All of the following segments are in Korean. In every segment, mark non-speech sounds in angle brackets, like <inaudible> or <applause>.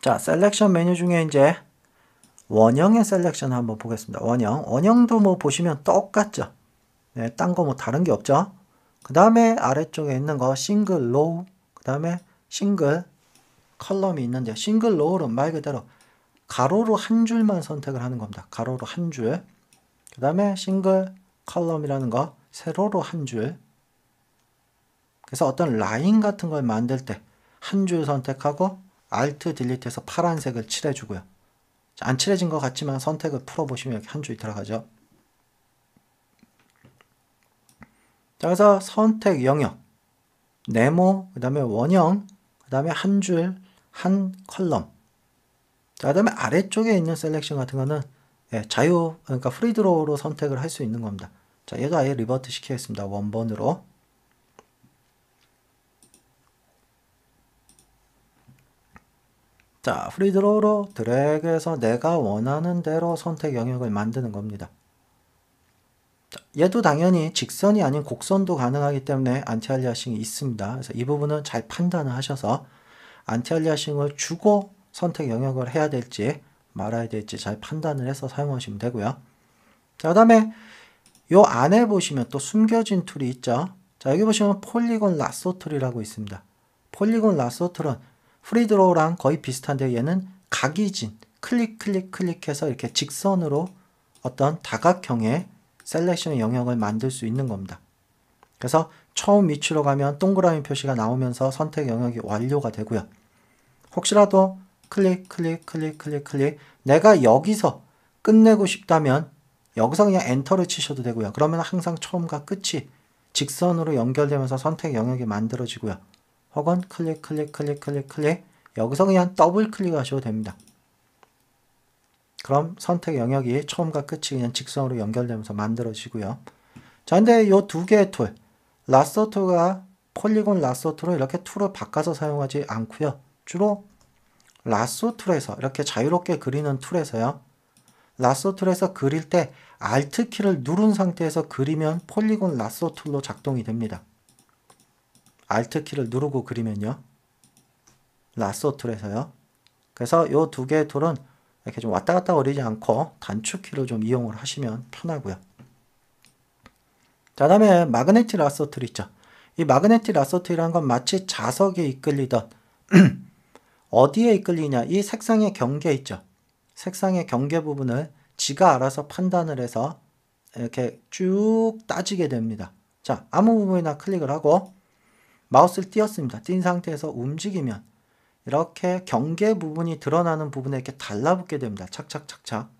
자, selection 메뉴 중에 이제 원형의 selection 한번 보겠습니다. 원형. 원형도 뭐 보시면 똑같죠. 네, 딴거 뭐 다른 게 없죠. 그 다음에 아래쪽에 있는 거 single row, 그 다음에 single column이 있는데 single row는 말 그대로 가로로 한 줄만 선택을 하는 겁니다. 가로로 한 줄. 그 다음에 single column이라는 거 세로로 한 줄. 그래서 어떤 라인 같은 걸 만들 때 한 줄 선택하고 Alt delete해서 파란색을 칠해주고요. 안 칠해진 것 같지만 선택을 풀어보시면 이렇게 한 줄이 들어가죠. 자, 그래서 선택 영역, 네모, 그 다음에 원형, 그 다음에 한 줄, 한 column. 자, 그 다음에 아래쪽에 있는 selection 같은 거는 예, 자유, 그러니까 free draw로 선택을 할 수 있는 겁니다. 자, 얘도 아예 revert 시키겠습니다. 원본으로. 자, free draw로 드래그해서 내가 원하는 대로 선택 영역을 만드는 겁니다. 자, 얘도 당연히 직선이 아닌 곡선도 가능하기 때문에 anti-aliasing이 있습니다. 그래서 이 부분은 잘 판단을 하셔서 anti-aliasing을 주고 선택 영역을 해야 될지 말아야 될지 잘 판단을 해서 사용하시면 되고요. 자, 그 다음에 요 안에 보시면 또 숨겨진 툴이 있죠. 자, 여기 보시면 polygon lasso tool이라고 있습니다. polygon lasso tool은 free draw랑 거의 비슷한데 얘는 각이진 클릭 클릭 클릭해서 이렇게 직선으로 어떤 다각형의 selection 영역을 만들 수 있는 겁니다. 그래서 처음 위치로 가면 동그라미 표시가 나오면서 선택 영역이 완료가 되고요. 혹시라도 클릭 클릭 클릭 클릭 클릭 내가 여기서 끝내고 싶다면 여기서 그냥 엔터를 치셔도 되고요. 그러면 항상 처음과 끝이 직선으로 연결되면서 선택 영역이 만들어지고요. 혹은 클릭 클릭 클릭 클릭 클릭 여기서 그냥 더블 클릭하셔도 됩니다. 그럼 선택 영역이 처음과 끝이 그냥 직선으로 연결되면서 만들어지고요. 자, 근데 이 두 개의 툴, lasso tool과 polygon lasso tool을 이렇게 툴을 바꿔서 사용하지 않고요. 주로 lasso tool에서 이렇게 자유롭게 그리는 툴에서요. lasso tool에서 그릴 때 Alt 키를 누른 상태에서 그리면 polygon lasso tool로 작동이 됩니다. Alt 키를 누르고 그리면요. lasso tool에서요. 그래서 이 두 개의 툴은 이렇게 좀 왔다 갔다 거리지 않고 단축키를 좀 이용을 하시면 편하고요. 자, 다음에 magnetic lasso tool 있죠. 이 magnetic lasso tool이라는 건 마치 자석에 이끌리듯 <clears throat> 어디에 이끌리냐? 이 색상의 경계 있죠. 색상의 경계 부분을 지가 알아서 판단을 해서 이렇게 쭉 따지게 됩니다. 자, 아무 부분이나 클릭을 하고 마우스를 띄었습니다. 띈 상태에서 움직이면 이렇게 경계 부분이 드러나는 부분에 이렇게 달라붙게 됩니다. 착착착착.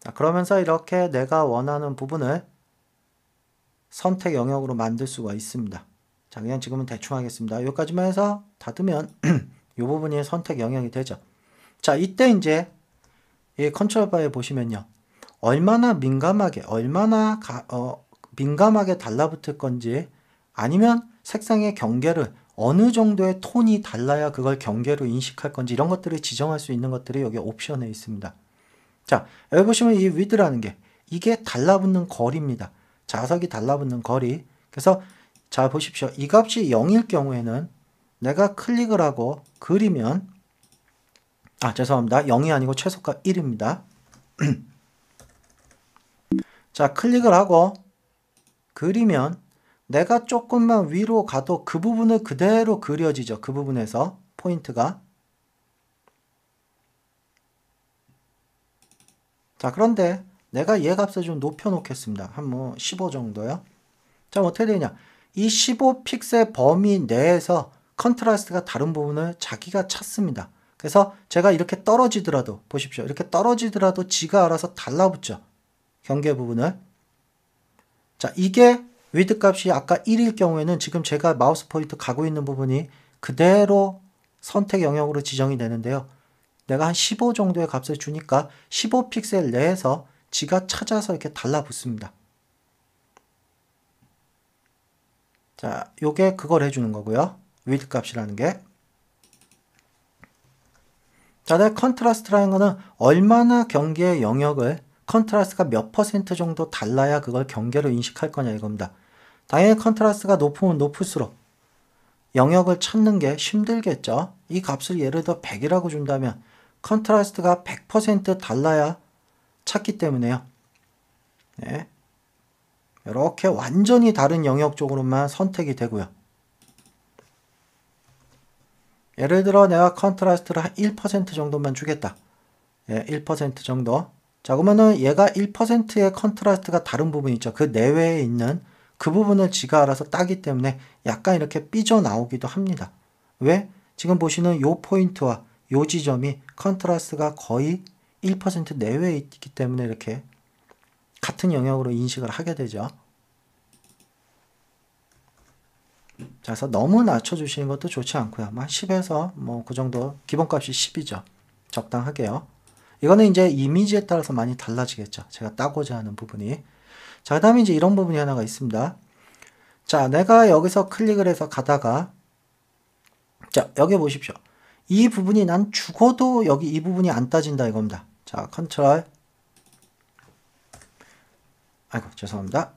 자, 그러면서 이렇게 내가 원하는 부분을 선택 영역으로 만들 수가 있습니다. 자, 그냥 지금은 대충 하겠습니다. 여기까지만 해서 닫으면 <clears throat> 이 부분이 선택 영역이 되죠. 자, 이때 이제 이 컨트롤 바에 보시면요. 얼마나 민감하게, 얼마나 가, 어, 민감하게 달라붙을 건지 아니면 색상의 경계를 어느 정도의 톤이 달라야 그걸 경계로 인식할 건지 이런 것들을 지정할 수 있는 것들이 여기 옵션에 있습니다. 자, 여기 보시면 이 위드라는 게 이게 달라붙는 거리입니다. 자석이 달라붙는 거리. 그래서 자 보십시오. 이 값이 0일 경우에는 내가 클릭을 하고 그리면 아 죄송합니다. 0이 아니고 최소가 1입니다. <clears throat> 자 클릭을 하고 그리면 내가 조금만 위로 가도 그 부분을 그대로 그려지죠. 그 부분에서 포인트가 자 그런데 내가 얘 값을 좀 높여 놓겠습니다. 한 뭐 15 정도요. 자 어떻게 되냐 이 15픽셀 범위 내에서 contrast가 다른 부분을 자기가 찾습니다. 그래서 제가 이렇게 떨어지더라도 보십시오. 이렇게 떨어지더라도 지가 알아서 달라붙죠. 경계 부분을. 자, 이게 width 값이 아까 1일 경우에는 지금 제가 마우스 포인트 가고 있는 부분이 그대로 선택 영역으로 지정이 되는데요. 내가 한 15 정도의 값을 주니까 15 픽셀 내에서 지가 찾아서 이렇게 달라붙습니다. 자, 요게 그걸 해주는 거고요. width 값이라는 게. 자, 다 contrast라는 거는 얼마나 경계의 영역을 contrast가 몇 퍼센트 정도 달라야 그걸 경계로 인식할 거냐 이겁니다. 당연히 contrast가 높으면 높을수록 영역을 찾는 게 힘들겠죠. 이 값을 예를 들어 100이라고 준다면 contrast가 100% 달라야 찾기 때문에요. 네. 이렇게 완전히 다른 영역 쪽으로만 선택이 되고요. 예를 들어 내가 contrast를 한 1% 정도만 주겠다. 예, 1% 정도. 자, 그러면은 얘가 1%의 contrast가 다른 부분 있죠. 그 내외에 있는 그 부분을 지가 알아서 따기 때문에 약간 이렇게 삐져나오기도 합니다. 왜? 지금 보시는 요 포인트와 요 지점이 contrast가 거의 1% 내외에 있기 때문에 이렇게 같은 영역으로 인식을 하게 되죠. 자, 그래서 너무 낮춰주시는 것도 좋지 않고요. 한 10에서 뭐 그 정도 기본값이 10이죠. 적당하게요. 이거는 이제 이미지에 따라서 많이 달라지겠죠. 제가 따고자 하는 부분이. 자, 그 다음에 이제 이런 부분이 하나가 있습니다. 자, 내가 여기서 클릭을 해서 가다가, 자, 여기 보십시오. 이 부분이 난 죽어도 여기 이 부분이 안 따진다 이겁니다. 자, 컨트롤. 아이고, 죄송합니다.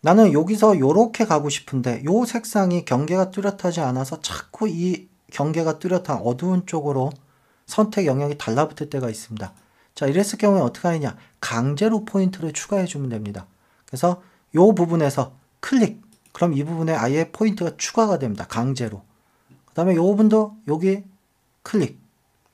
나는 여기서 요렇게 가고 싶은데 요 색상이 경계가 뚜렷하지 않아서 자꾸 이 경계가 뚜렷한 어두운 쪽으로 선택 영역이 달라붙을 때가 있습니다. 자, 이랬을 경우에 어떻게 하느냐? 강제로 포인트를 추가해 주면 됩니다. 그래서 이 부분에서 클릭. 그럼 이 부분에 아예 포인트가 추가가 됩니다. 강제로. 그 다음에 이 부분도 여기 클릭.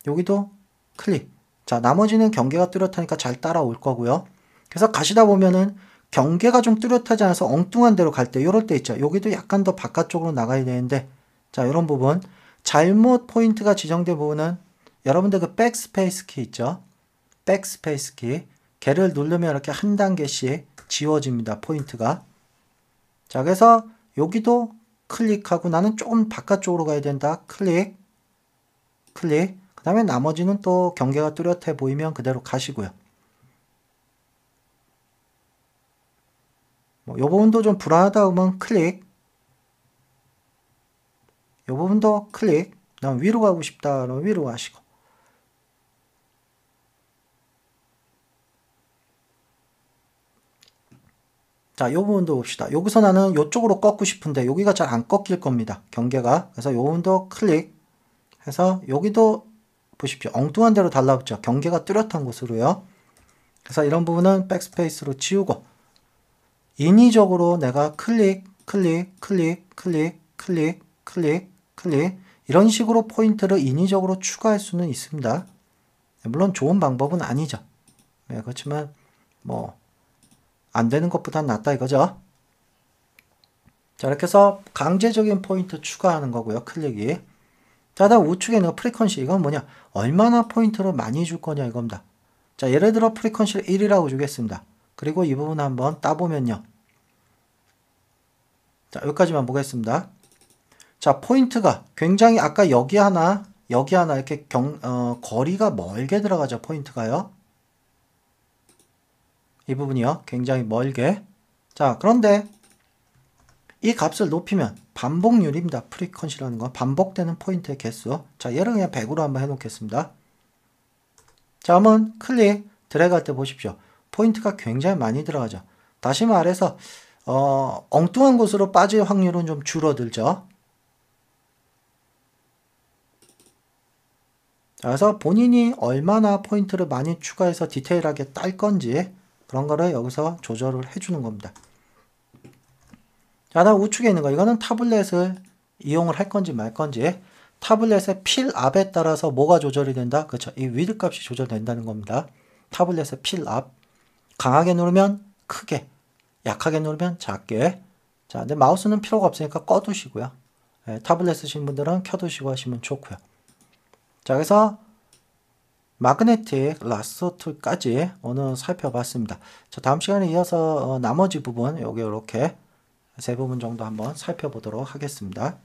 여기도 클릭. 자, 나머지는 경계가 뚜렷하니까 잘 따라올 거고요. 그래서 가시다 보면은 경계가 좀 뚜렷하지 않아서 엉뚱한 데로 갈 때, 이럴 때 있죠. 여기도 약간 더 바깥쪽으로 나가야 되는데, 자, 이런 부분. 잘못 포인트가 지정된 부분은 여러분들 그 백스페이스 키 있죠? 백스페이스 키 걔를 누르면 이렇게 한 단계씩 지워집니다. 포인트가. 자, 그래서 여기도 클릭하고 나는 조금 바깥쪽으로 가야 된다. 클릭, 클릭. 그 다음에 나머지는 또 경계가 뚜렷해 보이면 그대로 가시고요. 뭐, 요 부분도 좀 불안하다 그러면 클릭. 요 부분도 클릭. 난 위로 가고 싶다 그러면 위로 가시고. 자, 요 부분도 봅시다. 여기서 나는 이쪽으로 꺾고 싶은데 여기가 잘 안 꺾일 겁니다. 경계가. 그래서 요 부분도 클릭 해서 여기도 보십시오. 엉뚱한 대로 달라붙죠. 경계가 뚜렷한 곳으로요. 그래서 이런 부분은 백스페이스로 지우고 인위적으로 내가 클릭, 클릭, 클릭, 클릭, 클릭, 클릭, 클릭 이런 식으로 포인트를 인위적으로 추가할 수는 있습니다. 물론 좋은 방법은 아니죠. 네, 그렇지만 뭐 안 되는 것보단 낫다 이거죠. 자 이렇게 해서 강제적인 포인트 추가하는 거고요. 클릭이. 자 다음 우측에 있는 frequency 이건 뭐냐 얼마나 포인트를 많이 줄 거냐 이겁니다. 자 예를 들어 frequency를 1이라고 주겠습니다. 그리고 이 부분 한번 따보면요. 자 여기까지만 보겠습니다. 자 포인트가 굉장히 아까 여기 하나 여기 하나 이렇게 경, 어, 거리가 멀게 들어가죠 포인트가요. 이 부분이요. 굉장히 멀게. 자, 그런데 이 값을 높이면 반복률입니다. frequency라는 건 반복되는 포인트의 개수. 자, 얘를 그냥 100으로 한번 해놓겠습니다. 자, 한번 클릭, 드래그 할 때 보십시오. 포인트가 굉장히 많이 들어가죠. 다시 말해서 어, 엉뚱한 곳으로 빠질 확률은 좀 줄어들죠. 자, 그래서 본인이 얼마나 포인트를 많이 추가해서 디테일하게 딸 건지 그런 거를 여기서 조절을 해주는 겁니다. 자, 다음 우측에 있는 거. 이거는 타블렛을 이용을 할 건지 말 건지. 타블렛의 필압에 따라서 뭐가 조절이 된다? 그렇죠. 이 width 값이 조절된다는 겁니다. 타블렛의 필압. 강하게 누르면 크게, 약하게 누르면 작게. 자, 근데 마우스는 필요가 없으니까 꺼두시고요. 네, 타블렛 쓰신 분들은 켜두시고 하시면 좋고요. 자, 그래서 magnetic lasso tool까지 오늘 살펴봤습니다. 자, 다음 시간에 이어서 어, 나머지 부분 여기 이렇게 세 부분 정도 한번 살펴보도록 하겠습니다.